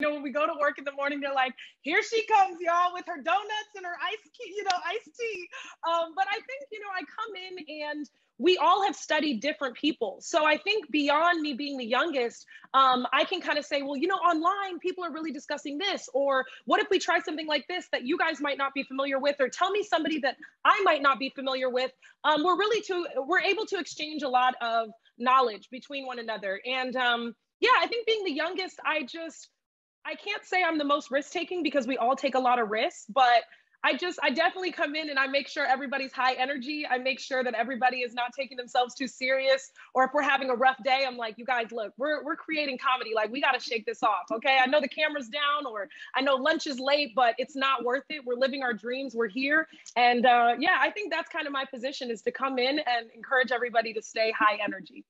you know, when we go to work in the morning, they're like, here she comes, y'all, with her donuts and her iced, you know, iced tea. Um, but I think, you know, I come in and we all have studied different people. So I think beyond me being the youngest, um, I can kind of say, well, you know, online people are really discussing this, or what if we try something like this that you guys might not be familiar with, or tell me somebody that I might not be familiar with. Um, we're really to we're able to exchange a lot of knowledge between one another, and um, yeah, I think being the youngest, I just I can't say I'm the most risk taking because we all take a lot of risks, but I just, I definitely come in and I make sure everybody's high energy. I make sure that everybody is not taking themselves too serious. Or if we're having a rough day, I'm like, you guys, look, we're, we're creating comedy. Like, we got to shake this off. Okay. I know the camera's down or I know lunch is late, but it's not worth it. We're living our dreams. We're here. And uh, yeah, I think that's kind of my position is to come in and encourage everybody to stay high energy.